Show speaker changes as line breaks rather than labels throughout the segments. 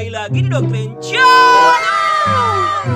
kembali lagi di Doktrin Channel.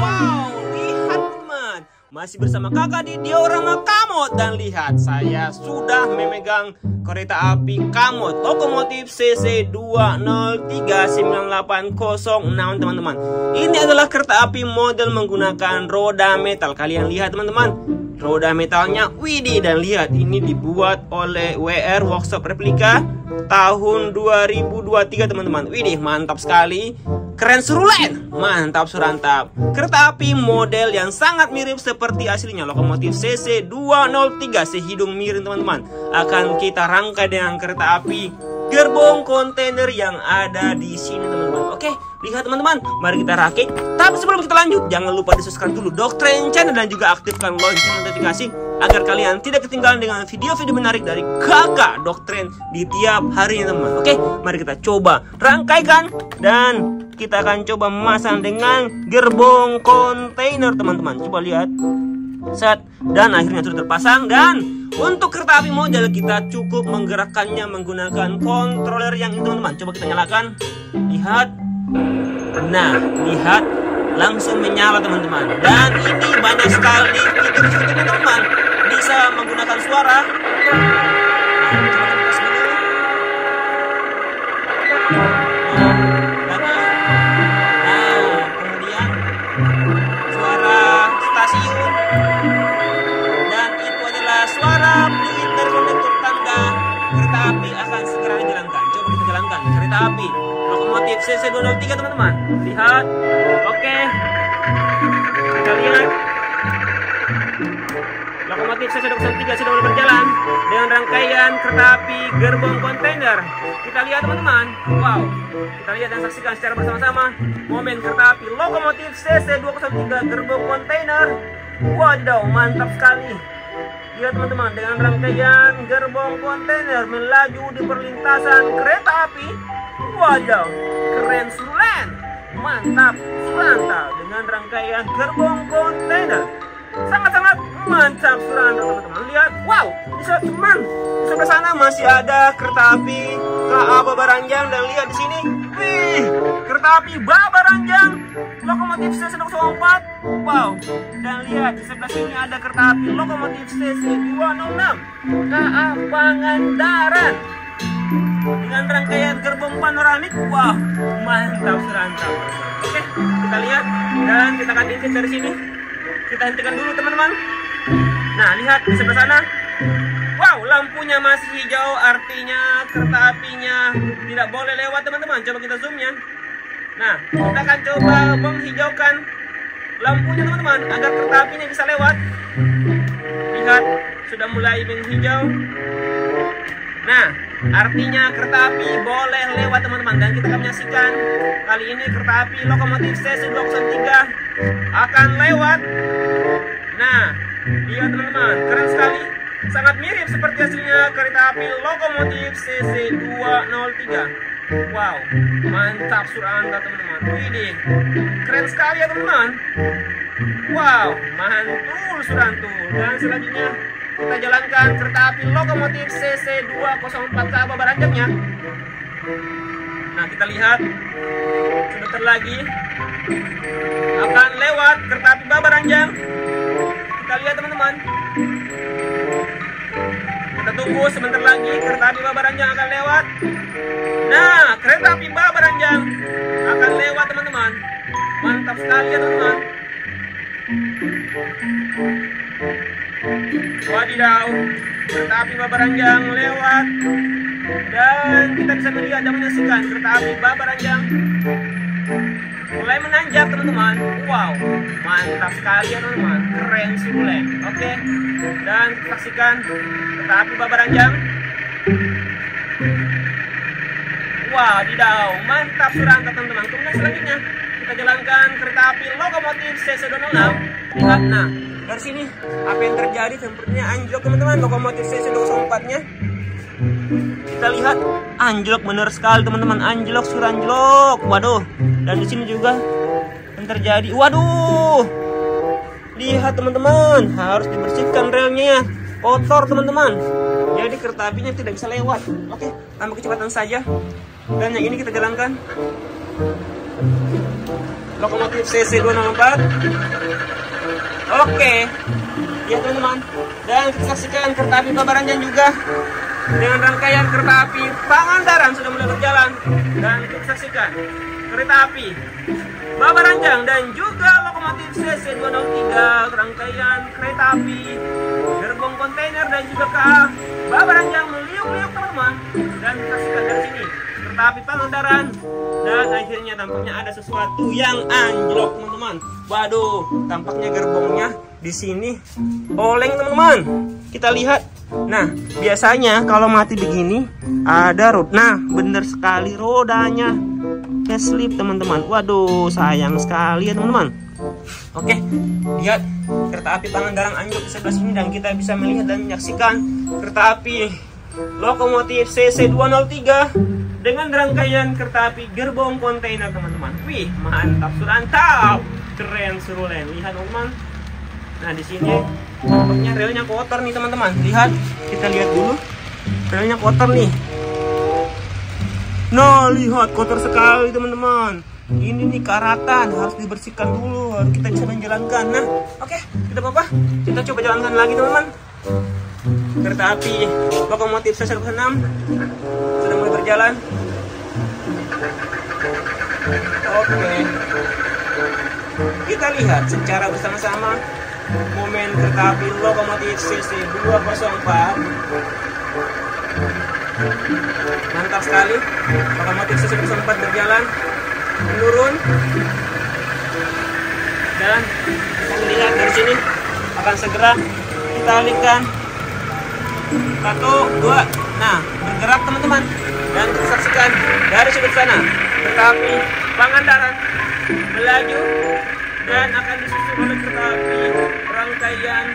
Wow, lihat teman, masih bersama kakak di diorama Kamot dan lihat saya sudah memegang kereta api Kamot lokomotif CC 2039806 teman-teman. Ini adalah kereta api model menggunakan roda metal. Kalian lihat teman-teman, roda metalnya widih dan lihat ini dibuat oleh WR Workshop Replika tahun 2023 teman-teman. Widih mantap sekali. Keren serulen. Mantap surantap Kereta api model yang sangat mirip seperti aslinya. Lokomotif CC 203 Sehidung miring teman-teman. Akan kita rangkai dengan kereta api gerbong kontainer yang ada di sini teman-teman Oke lihat teman-teman. Mari kita rakit Tapi sebelum kita lanjut jangan lupa di subscribe dulu Doktrin Channel dan juga aktifkan lonceng notifikasi agar kalian tidak ketinggalan dengan video-video menarik dari kakak doktrin di tiap harinya teman oke mari kita coba rangkaikan dan kita akan coba memasang dengan gerbong kontainer teman-teman. Coba lihat. Set. Dan akhirnya sudah terpasang dan untuk kereta api model kita cukup menggerakkannya menggunakan controller yang ini teman-teman coba kita nyalakan. Lihat. Nah lihat. Langsung menyala teman-teman. Dan ini banyak sekali fitur-fiturnya teman-teman bisa menggunakan suara. kereta lokomotif CC203 teman-teman. Lihat. Oke. Kita lihat. Lokomotif CC203 sudah mulai berjalan dengan rangkaian kereta api gerbong kontainer. Kita lihat teman-teman. Wow. Kita lihat dan saksikan secara bersama-sama momen kereta api lokomotif CC203 gerbong kontainer. Wadaw mantap sekali. Lihat teman-teman dengan rangkaian gerbong kontainer melaju di perlintasan kereta api Wajah, keren sulen, mantap, mantap dengan rangkaian gerbong kontainer. Sangat-sangat mantap surantau teman-teman. Lihat, wow, di teman sebelah sana masih ada kereta api KA Babaranjang dan lihat di sini, wih, kereta api Babaranjang lokomotif CC204. Wow, dan lihat di sebelah sini ada kereta api lokomotif CC206 KA Pangandaran panoramik wah mantap serantau oke kita lihat. Dan kita akan intip dari sini. Kita hentikan dulu teman-teman. Nah lihat di sebelah sana. Wow lampunya masih hijau. Artinya kereta apinya tidak boleh lewat teman-teman. Coba kita zoom ya. Nah kita akan coba menghijaukan lampunya teman-teman agar kereta apinya bisa lewat. Lihat sudah mulai menghijau. Nah, artinya kereta api boleh lewat teman-teman dan kita akan menyaksikan kali ini kereta api lokomotif CC203 akan lewat. Nah, lihat teman-teman, keren sekali. Sangat mirip seperti aslinya kereta api lokomotif CC203. Wow, mantap suranda teman-teman. Wih, keren sekali ya teman-teman. Wow, mantul surantu. Dan selanjutnya kita jalankan kereta api lokomotif CC204 ke Baranjangnya. Nah, kita lihat sebentar lagi akan lewat kereta api Babaranjang. Kita lihat teman-teman. Kita tunggu sebentar lagi kereta api Babaranjang akan lewat. Nah, kereta api Babaranjang akan lewat teman-teman. Mantap sekali ya teman-teman. Wadidaw, kereta api Babaranjang lewat dan kita bisa melihat dan menyaksikan kereta api Babaranjang mulai menanjak teman-teman. Wow, mantap sekali ya teman-teman, keren sih mulai. Oke, dan saksikan kereta api Babaranjang. Wadidaw, mantap serangka teman-teman. Kemudian selanjutnya kita jalankan kereta api lokomotif CC206. Lihat, nah dari sini apa yang terjadi sepertinya anjlok teman-teman. Lokomotif CC204 nya kita lihat anjlok bener sekali teman-teman. Anjlok suranjlok. Waduh dan di sini juga yang terjadi. Waduh lihat teman-teman. Harus dibersihkan relnya ya. Kotor teman-teman. Jadi kereta apinya tidak bisa lewat. Oke tambah kecepatan saja. Dan yang ini kita jalankan. Lokomotif CC 204 oke. Ya teman-teman. Dan kita saksikan kereta api Babaranjang juga. Dengan rangkaian kereta api Pangandaran sudah mulai berjalan. Dan kita saksikan kereta api Babaranjang dan juga lokomotif CC 203 rangkaian kereta api gerbong kontainer dan juga KA Babaranjang kereta api Pangandaran. Dan akhirnya tampaknya ada sesuatu yang anjlok teman-teman. Waduh tampaknya gerbongnya di sini oleng teman-teman. Kita lihat. Nah biasanya kalau mati begini ada rod nah bener sekali rodanya. Facelift teman-teman. Waduh sayang sekali ya teman-teman. Oke lihat kereta api Pangandaran anjlok di sebelah sini dan kita bisa melihat dan menyaksikan kereta api lokomotif CC 203 dengan rangkaian kereta api gerbong kontainer teman-teman. Wih, mantap surantap. Keren surulen. Lihat teman-teman. Nah, di sini tampaknya relnya kotor nih teman-teman. Lihat, kita lihat dulu. Relnya kotor nih. Nah, lihat kotor sekali teman-teman. Ini nih karatan harus dibersihkan dulu. Kita bisa menjalankan. Nah, oke, okay, tidak apa-apa. Kita coba jalankan lagi teman-teman kereta api lokomotif C106 sudah mulai berjalan oke. Kita lihat secara bersama-sama momen kereta api lokomotif CC 204 mantap sekali. Lokomotif CC 204 berjalan menurun. Dan kita melihat dari sini. Akan segera kita alihkan. Satu dua. Nah bergerak teman-teman dan saksikan dari sudut sana. Kereta api Pangandaran melaju dan akan disusul oleh kereta api rangkaian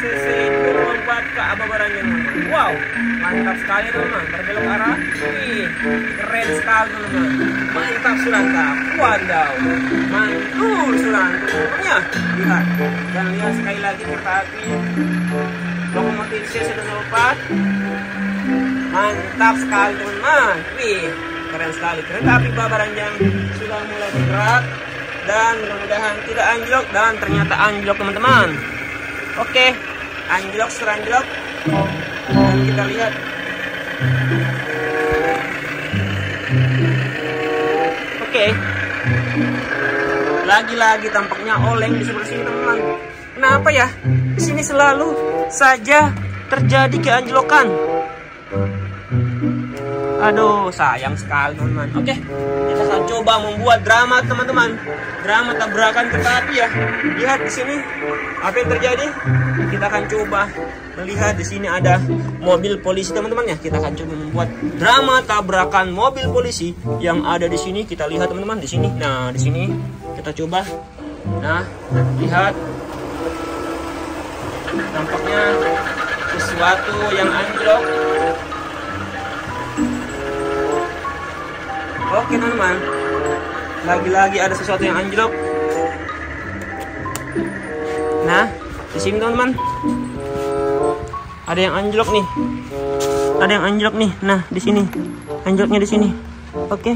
CC 24 ke Ababaranya wow mantap sekali teman-teman. Berbelok arah. Wih keren sekali teman-teman. Mantap surantap wadaw. Mantul surantap pokoknya lihat. Dan lihat sekali lagi kereta api lokomotif C104 mantap sekali teman-teman. Wih keren sekali. Kereta api Babaranjang sudah mulai bergerak dan mudah-mudahan tidak anjlok dan ternyata anjlok teman-teman. Oke anjlok seranjlok dan kita lihat. Oke. Lagi-lagi tampaknya oleng di sebelah sini teman-teman. Kenapa ya? Di sini selalu saja terjadi keanjlokan. Aduh, sayang sekali teman-teman. Oke, kita akan coba membuat drama teman-teman. Drama tabrakan kereta api ya. Lihat di sini apa yang terjadi. Kita akan coba melihat di sini ada mobil polisi teman-teman ya. Kita akan coba membuat drama tabrakan mobil polisi yang ada di sini. Kita lihat teman-teman di sini. Nah, di sini kita coba. Nah, lihat nampaknya sesuatu yang anjlok oke teman-teman. Lagi-lagi ada sesuatu yang anjlok. Nah di sini teman-teman. Ada yang anjlok nih. Ada yang anjlok nih. Nah di sini. Anjloknya di sini. Oke.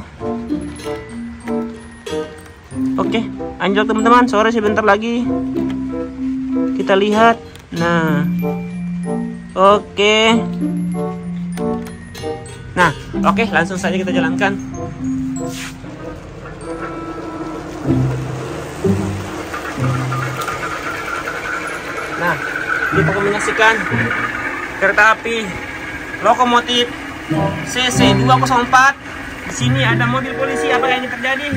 Oke anjlok teman-teman. Sore sebentar lagi. Kita lihat. Nah, oke. Nah, oke, okay, langsung saja kita jalankan. Nah, kita menyaksikan kereta api lokomotif CC 204. Di sini ada mobil polisi. Apa yang terjadi?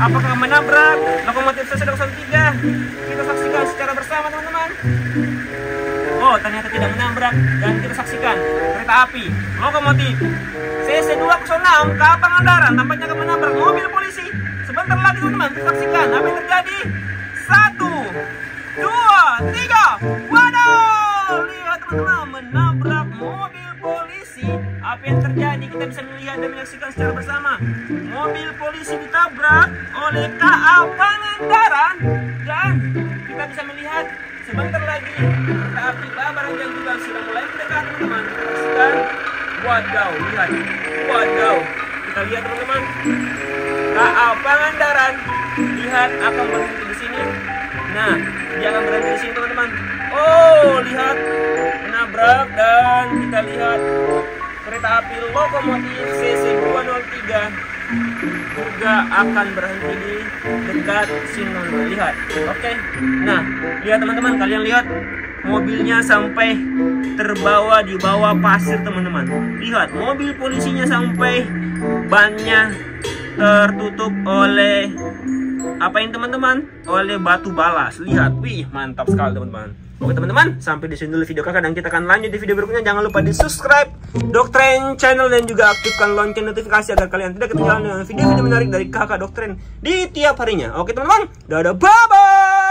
Apakah menabrak lokomotif CC 203? Kita saksikan secara bersama, teman-teman. Oh, ternyata tidak menabrak dan kita saksikan kereta api lokomotif CC 206 ke Pangandaran tampaknya akan menabrak mobil polisi. Sebentar lagi teman-teman, saksikan apa yang terjadi. Satu, dua, tiga. Waduh, lihat teman-teman menabrak mobil polisi. Apa yang terjadi? Kita bisa melihat dan menyaksikan secara bersama. Mobil polisi ditabrak oleh KA Pangandaran dan kita bisa melihat sebentar lagi kereta api Babaranjang juga sudah mulai mendekat teman-teman saksikan wadaw lihat wadaw kita lihat teman-teman KA Pangandaran lihat akan berhenti di sini. Nah akan berhenti di sini teman-teman. Oh lihat. Menabrak dan kita lihat kereta api lokomotif CC 203 juga akan berhenti di dekat Sinon lihat. Oke. Nah lihat teman-teman. Kalian lihat mobilnya sampai terbawa di bawah pasir teman-teman. Lihat mobil polisinya sampai bannya tertutup oleh apa ini teman-teman oleh batu balas lihat wih mantap sekali teman-teman Oke teman-teman, sampai di sini dulu video kakak dan kita akan lanjut di video berikutnya. Jangan lupa di subscribe Doktrin channel dan juga aktifkan lonceng notifikasi agar kalian tidak ketinggalan video-video menarik dari kakak Doktrin di tiap harinya. Oke teman-teman, dadah bye-bye.